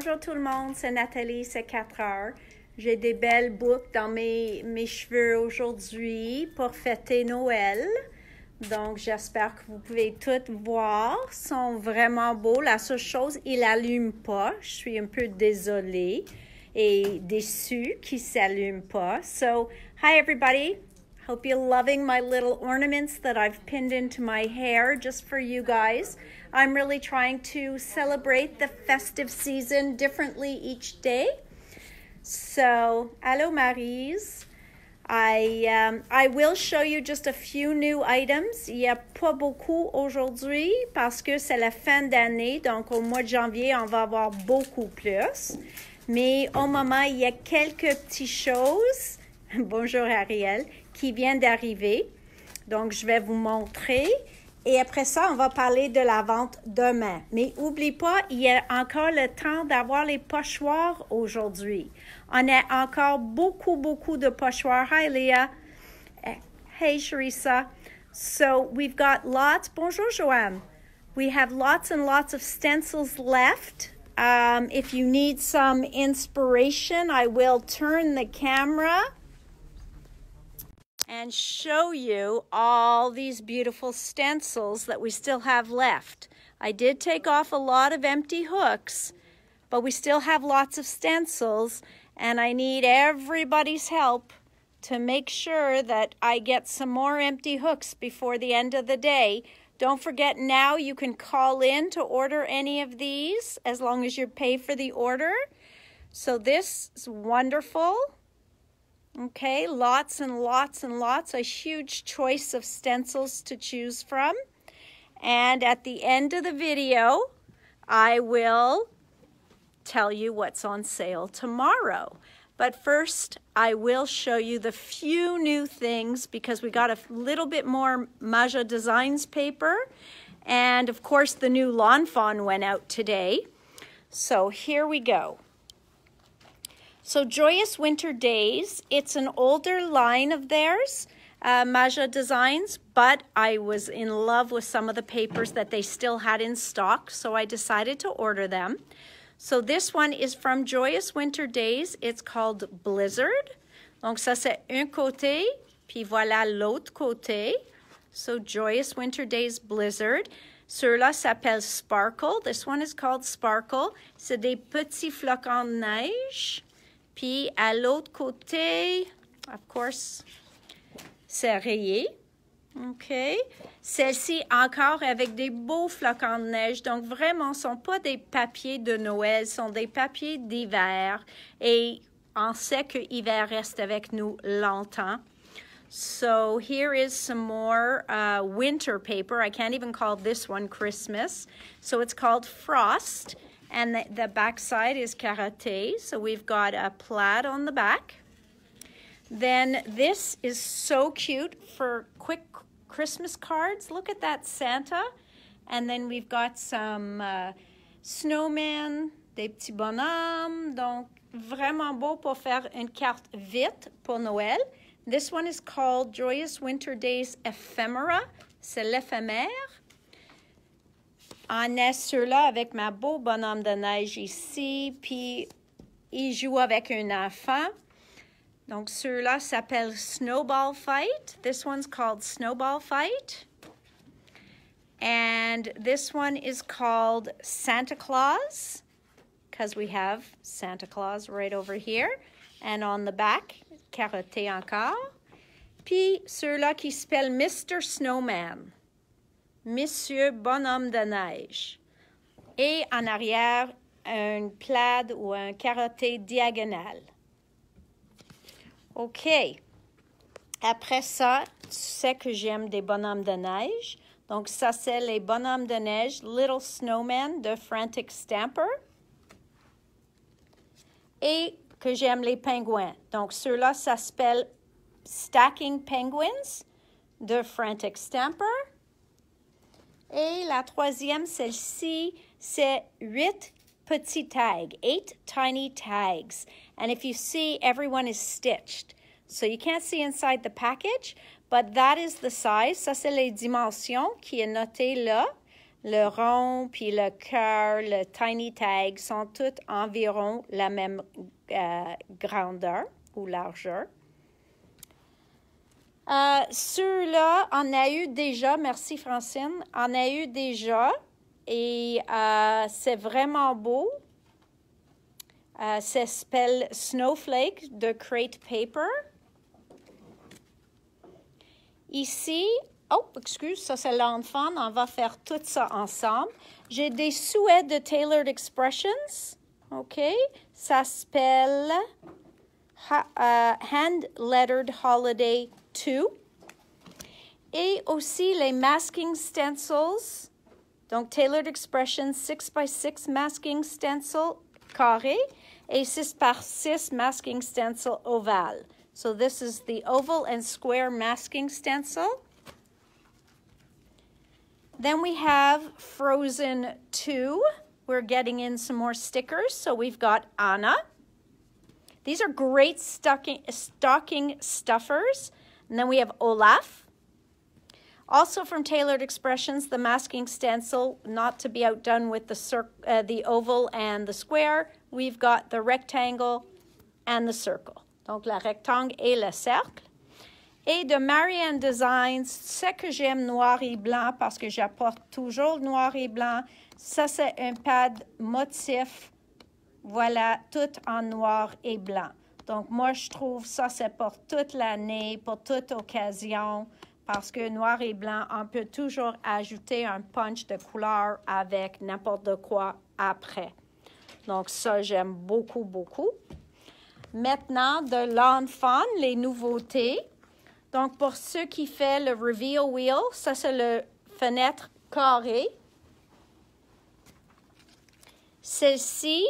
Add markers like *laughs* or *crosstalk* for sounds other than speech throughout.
Bonjour tout le monde, c'est Nathalie, c'est 4 heures. J'ai des belles boucles dans mes, mes cheveux aujourd'hui pour fêter Noël. Donc, j'espère que vous pouvez toutes voir. Ils sont vraiment beaux. La seule chose, ils n'allument pas. Je suis un peu désolée et déçue qu'ils ne s'allument pas. So, hi everybody. Hope you're loving my little ornaments that I've pinned into my hair just for you guys. I'm really trying to celebrate the festive season differently each day. So, Allo Marise. I, um, I will show you just a few new items. Il n'y a pas beaucoup aujourd'hui parce que c'est la fin d'année. Donc, au mois de janvier, on va avoir beaucoup plus. Mais au moment, il y a quelques petites choses. *laughs* Bonjour Ariel qui vient d'arriver. Donc, je vais vous montrer. Et après ça, on va parler de la vente demain. Mais oublie pas, il y a encore le temps d'avoir les pochoirs aujourd'hui. On a encore beaucoup, beaucoup de pochoirs. Hi, Leah. Hey, Sharissa. So we've got lots. Bonjour, Joanne. We have lots and lots of stencils left. Um, if you need some inspiration, I will turn the camera and show you all these beautiful stencils that we still have left. I did take off a lot of empty hooks, but we still have lots of stencils, and I need everybody's help to make sure that I get some more empty hooks before the end of the day. Don't forget now you can call in to order any of these as long as you pay for the order. So this is wonderful. Okay, lots and lots and lots, a huge choice of stencils to choose from. And at the end of the video, I will tell you what's on sale tomorrow. But first, I will show you the few new things because we got a little bit more Maja Designs paper. And of course, the new Lawn Fawn went out today. So here we go. So Joyous Winter Days, it's an older line of theirs, uh, Maja Designs, but I was in love with some of the papers that they still had in stock, so I decided to order them. So this one is from Joyous Winter Days. It's called Blizzard. Donc ça c'est un côté, puis voilà l'autre côté. So Joyous Winter Days Blizzard. Ceux-là s'appellent Sparkle. This one is called Sparkle. C'est des petits flocons de neige. Puis à l'autre côté, of course, c'est rayé. OK. Celle-ci encore avec des beaux flocons de neige. Donc vraiment, ce ne sont pas des papiers de Noël, ce sont des papiers d'hiver. Et on sait que l'hiver reste avec nous longtemps. So here is some more uh, winter paper. I can't even call this one Christmas. So it's called Frost. And the, the back side is karate. So we've got a plaid on the back. Then this is so cute for quick Christmas cards. Look at that Santa. And then we've got some uh, snowman, des petits bonhommes. Donc, vraiment beau pour faire une carte vite pour Noël. This one is called Joyous Winter Days Ephemera. C'est l'éphémère. En ceux-là avec ma beau bonhomme de neige ici, puis il joue avec un enfant. Donc ceux-là s'appellent Snowball Fight. This one's called Snowball Fight. And this one is called Santa Claus, because we have Santa Claus right over here. And on the back, carotté encore. Puis ceux-là qui s'appellent Mr. Snowman. Monsieur Bonhomme de Neige. Et en arrière, un plaid ou un carotté diagonal. OK. Après ça, tu sais que j'aime des bonhommes de neige. Donc, ça, c'est les bonhommes de neige Little Snowman de Frantic Stamper. Et que j'aime les pingouins. Donc, ceux-là, ça s'appelle Stacking Penguins de Frantic Stamper. Et la troisième, celle-ci, c'est huit petits tags, eight tiny tags. And if you see, everyone is stitched. So you can't see inside the package, but that is the size. Ça, c'est les dimensions qui est noté là. le rond, puis le cœur, le tiny tag sont toutes environ la même euh, grandeur ou largeur. Euh, Ceux-là, on a eu déjà, merci Francine, on a eu déjà et euh, c'est vraiment beau. Euh, ça s'appelle Snowflake de Crate Paper. Ici, oh, excuse, ça c'est l'enfant, on va faire tout ça ensemble. J'ai des souhaits de Tailored Expressions, OK? Ça s'appelle uh, Hand Lettered Holiday 2. Et aussi les masking stencils. Donc, Taylored Expressions 6 by 6 masking stencil carré et 6 par 6 masking stencil ovale. So this is the oval and square masking stencil. Then we have Frozen 2. We're getting in some more stickers. So we've got Anna. These are great stocking, stocking stuffers. And then we have Olaf. Also from Taylored Expressions, the masking stencil, not to be outdone with the, uh, the oval and the square. We've got the rectangle and the circle. Donc, la rectangle et le cercle. Et de Marianne Designs, ce que j'aime noir et blanc, parce que j'apporte toujours noir et blanc, ça c'est un pad motif, voilà, tout en noir et blanc. Donc, moi, je trouve ça, c'est pour toute l'année, pour toute occasion, parce que noir et blanc, on peut toujours ajouter un punch de couleur avec n'importe quoi après. Donc, ça, j'aime beaucoup, beaucoup. Maintenant, de l'enfant, les nouveautés. Donc, pour ceux qui font le reveal wheel, ça, c'est le fenêtre carré. Celle-ci,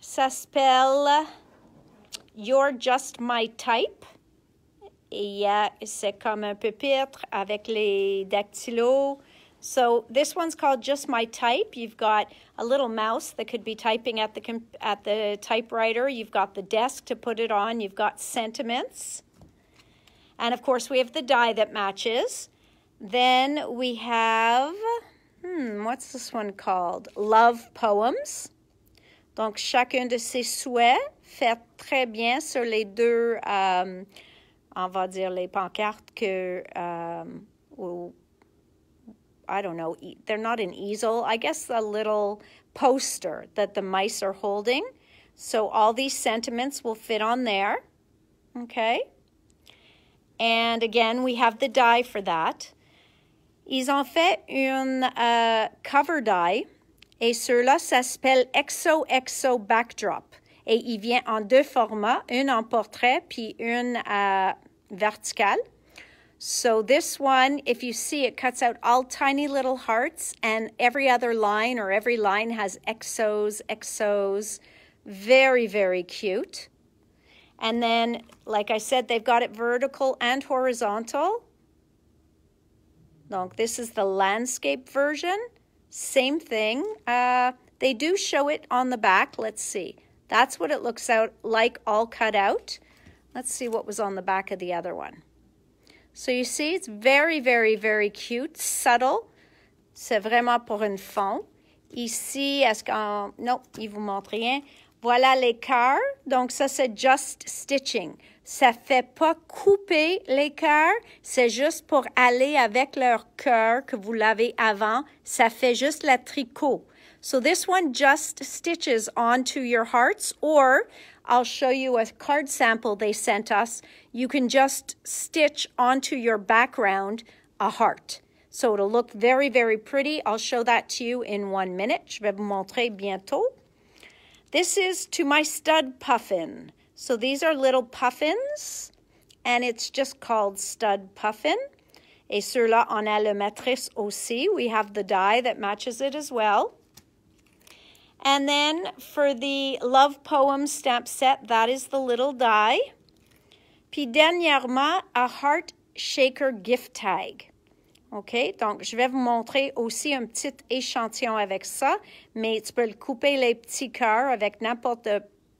ça s'appelle You're Just My Type. Et c'est comme un pupitre avec les dactylos. So this one's called Just My Type. You've got a little mouse that could be typing at the at the typewriter. You've got the desk to put it on. You've got sentiments. And of course, we have the die that matches. Then we have, hmm, what's this one called? Love Poems. Donc, chacun de ces souhaits fait très bien sur les deux, um, on va dire, les pancartes que, um, ou, I don't know, they're not an easel, I guess a little poster that the mice are holding. So all these sentiments will fit on there, okay? And again, we have the die for that. Ils ont fait une uh, cover die Et cela s'appelle XOXO Backdrop. Et il vient en deux formats, une en portrait puis une uh, verticale. So this one, if you see, it cuts out all tiny little hearts, and every other line or every line has exos, exos. Very, very cute. And then, like I said, they've got it vertical and horizontal. Donc, this is the landscape version. Same thing. Uh, they do show it on the back. Let's see. That's what it looks out like all cut out. Let's see what was on the back of the other one. So you see, it's very, very, very cute, subtle. C'est vraiment pour une fond. Ici, est-ce qu'en... Non, il vous montre rien. Voilà les cœurs. Donc ça, c'est just stitching. Ça fait pas couper les cœurs, c'est juste pour aller avec leur cœur que vous l'avez avant. Ça fait juste la tricot. So this one just stitches onto your hearts, or I'll show you a card sample they sent us. You can just stitch onto your background a heart. So it'll look very, very pretty. I'll show that to you in one minute. Je vais vous montrer bientôt. This is to my stud puffin. So these are little puffins, and it's just called stud puffin. Et sur là, on a le matrice aussi. We have the die that matches it as well. And then for the love poem stamp set, that is the little die. Puis dernièrement, a heart shaker gift tag. OK? Donc, je vais vous montrer aussi un petit échantillon avec ça, mais tu peux le couper les petits cœurs avec n'importe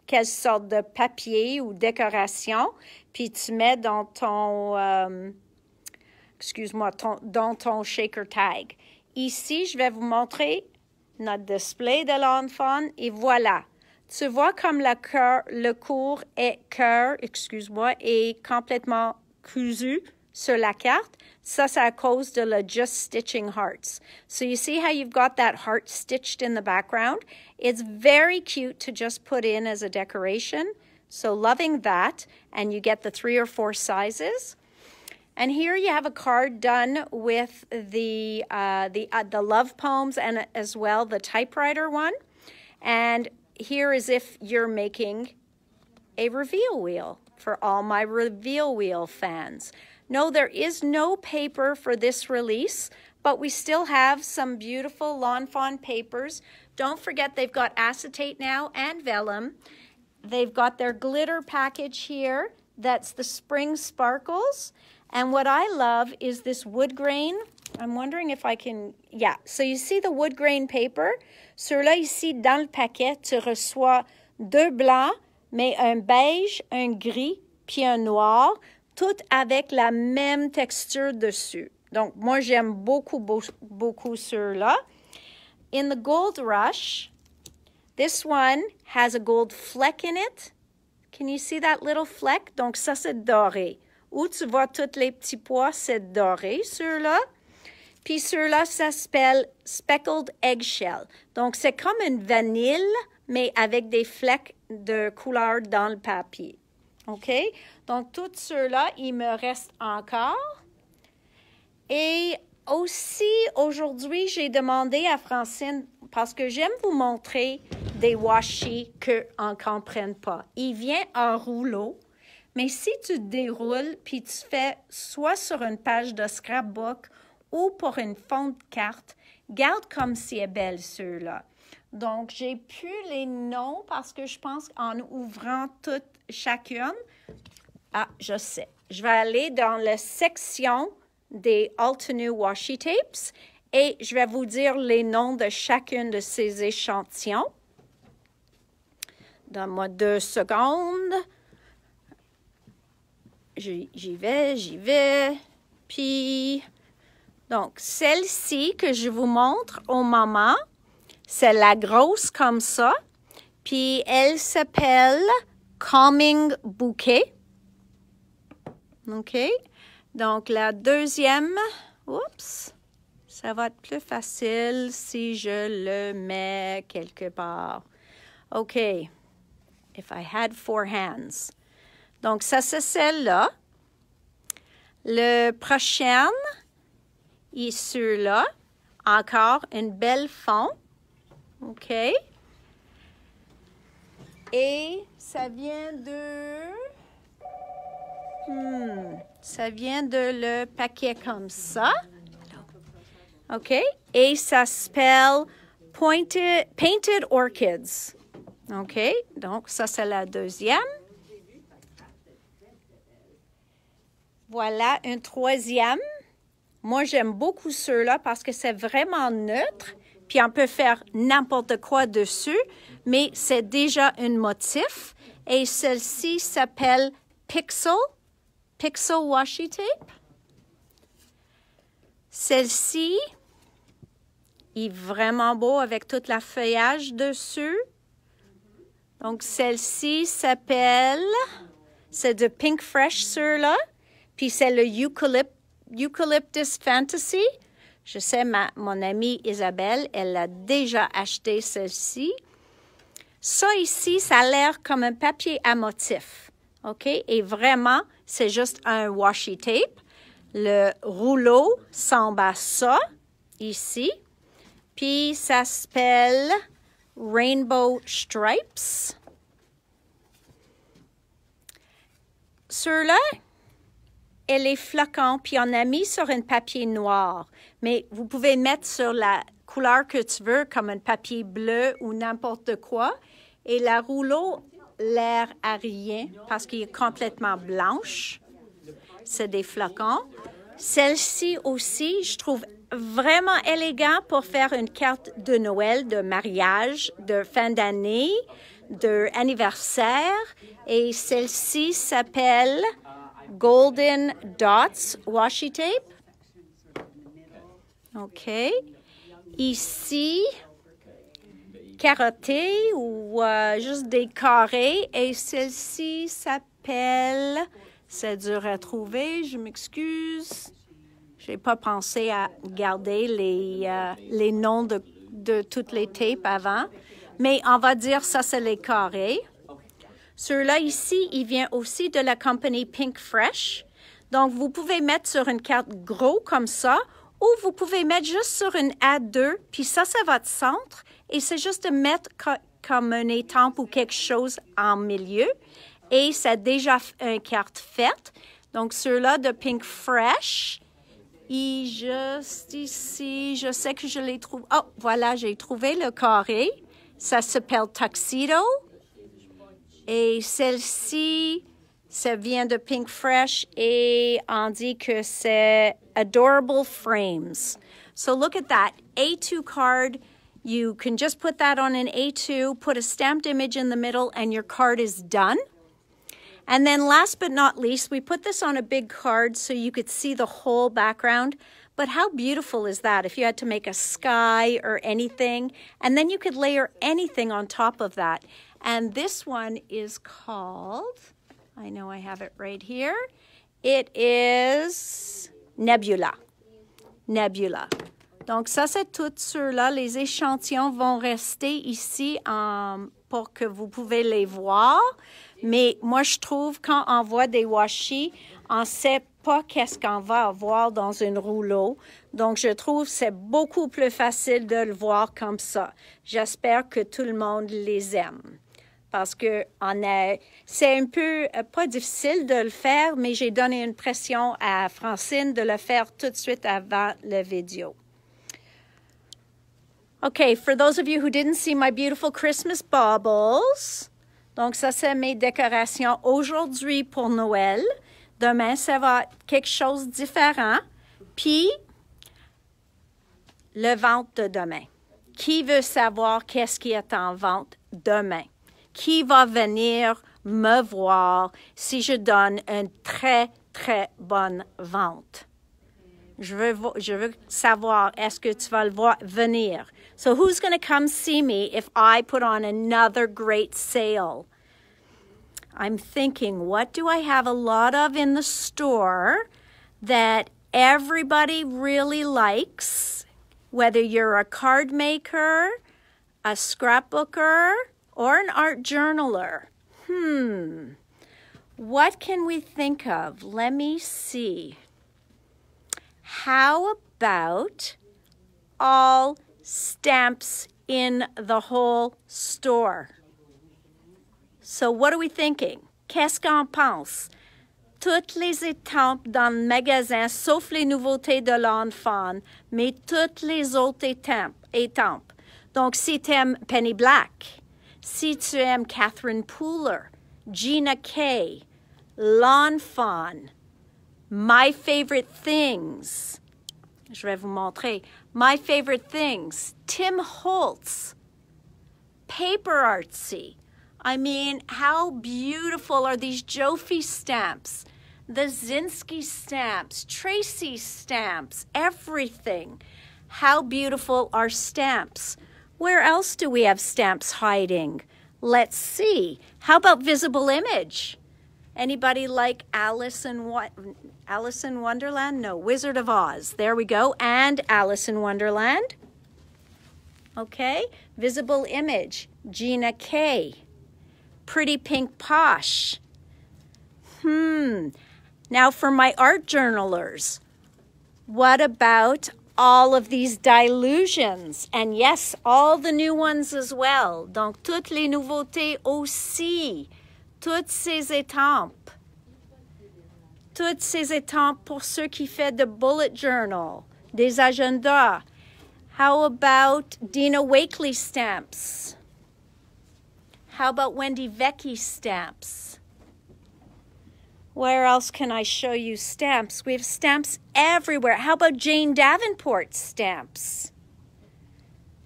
quelle sorte de papier ou décoration, puis tu mets dans ton, euh, excuse-moi, dans ton shaker tag. Ici, je vais vous montrer notre display de Lawn Fawn et voilà. Tu vois comme la cœur, le cours est cœur, excuse-moi, est complètement cousu sur la carte. Ça, c'est à cause de le just stitching hearts. So you see how you've got that heart stitched in the background? It's very cute to just put in as a decoration. So loving that, and you get the three or four sizes. And here you have a card done with the uh, the uh, the love poems and as well the typewriter one. And here is if you're making a reveal wheel for all my reveal wheel fans. No, there is no paper for this release, but we still have some beautiful Lawn Fawn papers. Don't forget they've got acetate now and vellum. They've got their glitter package here. That's the Spring Sparkles. And what I love is this wood grain. I'm wondering if I can, yeah. So you see the wood grain paper. Sur-là, ici, dans le paquet, tu reçois deux blancs, mais un beige, un gris, puis un noir, tout avec la même texture dessus. Donc, moi, j'aime beaucoup, beaucoup ceux-là. In the Gold Rush, this one has a gold fleck in it. Can you see that little fleck? Donc, ça, c'est doré. Où tu vois tous les petits pois, c'est doré, ceux-là. Puis ceux-là, ça s'appelle speckled eggshell. Donc, c'est comme une vanille, mais avec des flecks de couleur dans le papier. OK? Donc, tous ceux-là, il me reste encore. Et aussi, aujourd'hui, j'ai demandé à Francine, parce que j'aime vous montrer des washi qu'on ne comprenne pas. Il vient en rouleau, mais si tu déroules, puis tu fais soit sur une page de scrapbook ou pour une fond de carte, garde comme si est belle ceux-là. Donc, j'ai plus les noms parce que je pense qu'en ouvrant toutes chacune, ah, je sais. Je vais aller dans la section des Altenew Washi Tapes et je vais vous dire les noms de chacune de ces échantillons. Donne-moi deux secondes. J'y vais, j'y vais. Puis, donc, celle-ci que je vous montre au moment, c'est la grosse comme ça. Puis, elle s'appelle Calming Bouquet. OK? Donc, la deuxième, oups, ça va être plus facile si je le mets quelque part. OK. If I had four hands. Donc, ça, c'est celle-là. Le prochain est celui-là. Encore une belle fond. OK. Et ça vient de... Hmm, ça vient de le paquet comme ça. OK. Et ça s'appelle Painted Orchids. OK. Donc, ça, c'est la deuxième. Voilà, un troisième. Moi, j'aime beaucoup ceux-là parce que c'est vraiment neutre, puis on peut faire n'importe quoi dessus, mais c'est déjà un motif. Et celle-ci s'appelle Pixel, Pixel Washi Tape. Celle-ci est vraiment beau avec toute la feuillage dessus. Donc, celle-ci s'appelle, c'est de Pink Fresh ceux-là. Puis c'est le Eucalyptus Fantasy. Je sais, ma, mon amie Isabelle, elle a déjà acheté celle-ci. Ça ici, ça a l'air comme un papier à motif. OK? Et vraiment, c'est juste un washi tape. Le rouleau semble à ça, ici. Puis ça s'appelle Rainbow Stripes. Ceux-là, elle est flocon, puis on a mis sur un papier noir. Mais vous pouvez mettre sur la couleur que tu veux, comme un papier bleu ou n'importe quoi. Et la rouleau, l'air à rien parce qu'il est complètement blanche. C'est des flocons. Celle-ci aussi, je trouve vraiment élégant pour faire une carte de Noël, de mariage, de fin d'année, de anniversaire. Et celle-ci s'appelle Golden Dots washi tape. OK. ici, carotté ou euh, juste des carrés. Et celle-ci s'appelle, c'est dur à trouver, je m'excuse. Je n'ai pas pensé à garder les, euh, les noms de, de toutes les tapes avant. Mais on va dire ça, c'est les carrés. Celui-là ici, il vient aussi de la compagnie Pink Fresh. Donc, vous pouvez mettre sur une carte gros comme ça ou vous pouvez mettre juste sur une A2, puis ça, c'est votre centre. Et c'est juste de mettre comme un étampe ou quelque chose en milieu. Et c'est déjà une carte faite. Donc, ceux-là de Pink Fresh. Et juste ici, je sais que je l'ai trouvé. Oh, voilà, j'ai trouvé le carré. Ça s'appelle Tuxedo. Et celle-ci, ça vient de Pink Fresh et on dit que c'est Adorable Frames. So look at that. A2 card, you can just put that on an A2, put a stamped image in the middle, and your card is done. And then last but not least, we put this on a big card so you could see the whole background. But how beautiful is that if you had to make a sky or anything? And then you could layer anything on top of that. And this one is called, I know I have it right here. It is Nebula. Nebula. Donc ça, c'est tout ceux-là. Les échantillons vont rester ici um, pour que vous pouvez les voir. Mais moi, je trouve quand on voit des washi, on ne sait pas qu'est-ce qu'on va avoir dans une rouleau. Donc, je trouve c'est beaucoup plus facile de le voir comme ça. J'espère que tout le monde les aime parce que on c'est un peu euh, pas difficile de le faire, mais j'ai donné une pression à Francine de le faire tout de suite avant la vidéo. Okay, for those of you who didn't see my beautiful Christmas baubles, donc ça c'est mes décorations aujourd'hui pour Noël. Demain, ça va être quelque chose de différent. Puis, le vente de demain. Qui veut savoir qu'est-ce qui est en vente demain? Qui va venir me voir si je donne une très, très bonne vente. Je veux, je veux savoir, est-ce que tu vas le voir venir? So who's going to come see me if I put on another great sale? I'm thinking, what do I have a lot of in the store that everybody really likes? Whether you're a card maker, a scrapbooker, or an art journaler. Hmm, what can we think of? Let me see. How about all stamps in the whole store? So, what are we thinking? Qu'est-ce qu'on pense? Toutes les étampes dans le magasin, sauf les nouveautés de Lawn Fawn, mais toutes les autres étampes. étampes. Donc, si tu aimes Penny Black, si tu aimes Catherine Pooler, Gina K., Lawn Fawn, My Favorite Things. Je vais vous montrer. My Favorite Things. Tim Holtz. Paper Artsy. I mean, how beautiful are these Jofi stamps? The Zinsky stamps, Tracy stamps, everything. How beautiful are stamps? Where else do we have stamps hiding? Let's see. How about visible image? Anybody like Alice in Alice in Wonderland? No, Wizard of Oz. There we go. And Alice in Wonderland. Okay, visible image. Gina K. Pretty Pink Posh. Hmm. Now for my art journalers. What about all of these Dylusions. And yes, all the new ones as well. Donc, toutes les nouveautés aussi. Toutes ces étampes. Toutes ces étampes pour ceux qui font de bullet journal, des agendas. How about Dina Wakley stamps? How about Wendy Vecchi stamps? Where else can I show you stamps? We have stamps everywhere. How about Jane Davenport stamps?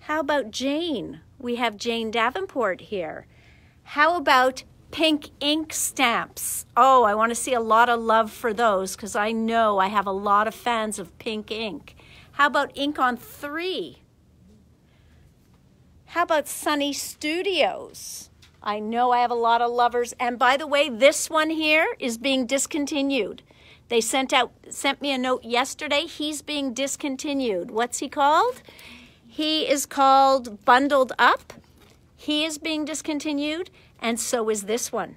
How about Jane? We have Jane Davenport here. How about pink ink stamps? Oh, I want to see a lot of love for those because I know I have a lot of fans of pink ink. How about ink on three? How about Sunny Studios? I know I have a lot of lovers. And by the way, this one here is being discontinued. They sent out sent me a note yesterday. He's being discontinued. What's he called? He is called Bundled Up. He is being discontinued, and so is this one.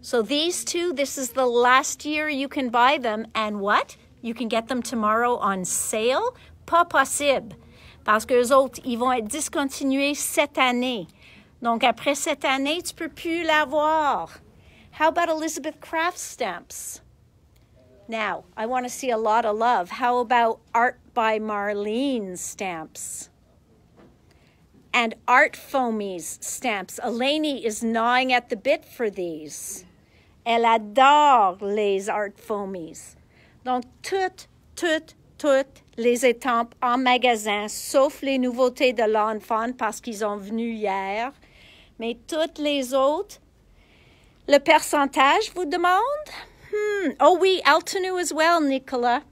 So these two, this is the last year you can buy them. And what? You can get them tomorrow on sale? Pas possible. Parce que les autres, ils vont être discontinués cette année. Donc après cette année, tu peux plus l'avoir. How about Elizabeth Craft stamps? Now, I want to see a lot of love. How about Art by Marlene stamps? And Art Foamies stamps. Eleni is gnawing at the bit for these. Elle adore les Art Foamies. Donc, toutes, toutes, toutes les étampes en magasin, sauf les nouveautés de l'enfant parce qu'ils ont venu hier. Mais toutes les autres, le pourcentage vous demande? Hmm. Oh oui, Altenew as well, Nicola.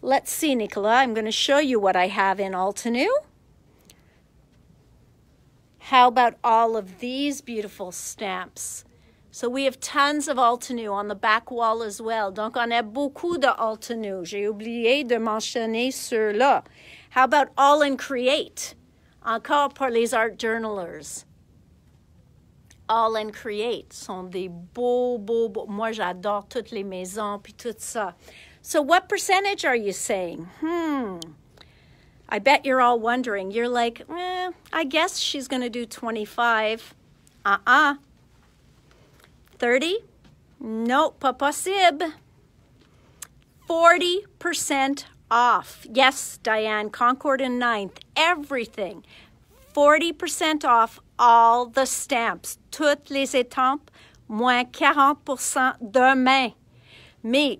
Let's see, Nicola. I'm going to show you what I have in Altenew. How about all of these beautiful stamps? So we have tons of Altenew on the back wall as well. Donc on a beaucoup de Altenew. J'ai oublié de mentionner ceux-là. How about All in Create? Encore pour les art journalers. All and Create sont des beaux, beaux, beaux. Moi, j'adore toutes les maisons puis tout ça. So, what percentage are you saying? Hmm. I bet you're all wondering. You're like, eh, I guess she's going to do 25. Uh uh 30? No, pas possible. 40% off. Yes, Diane, Concord and Ninth, everything. 40% off all the stamps, toutes les étampes, moins 40% demain. Mais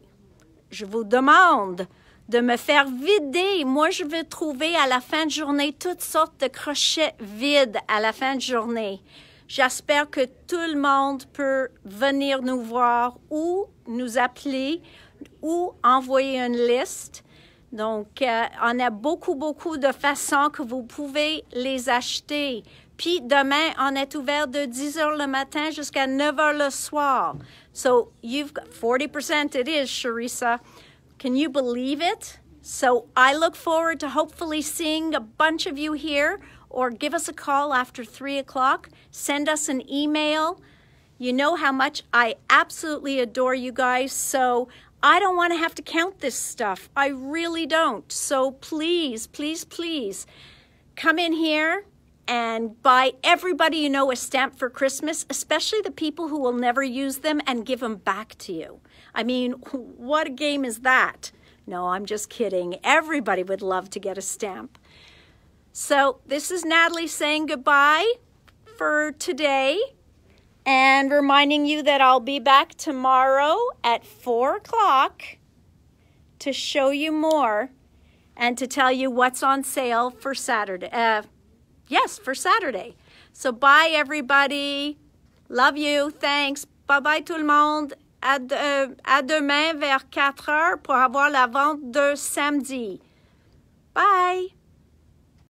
je vous demande de me faire vider. Moi, je veux trouver à la fin de journée toutes sortes de crochets vides à la fin de journée. J'espère que tout le monde peut venir nous voir ou nous appeler ou envoyer une liste. Donc, euh, on a beaucoup, beaucoup de façons que vous pouvez les acheter. Puis demain, on est ouvert de 10 heures le matin jusqu'à 9 heures le soir. So you've got 40% it is, Sharisa. Can you believe it? So I look forward to hopefully seeing a bunch of you here or give us a call after 3 o'clock. Send us an email. You know how much I absolutely adore you guys. So I don't want to have to count this stuff. I really don't. So please, please, please come in here and buy everybody you know a stamp for Christmas, especially the people who will never use them and give them back to you. I mean, *laughs* what a game is that? No, I'm just kidding. Everybody would love to get a stamp. So, this is Nathalie saying goodbye for today and reminding you that I'll be back tomorrow at 4 o'clock to show you more and to tell you what's on sale for Saturday. Uh, Yes, for Saturday. So bye everybody. Love you. Thanks. Bye bye tout le monde. À, euh, à demain vers 4 heures pour avoir la vente de samedi. Bye.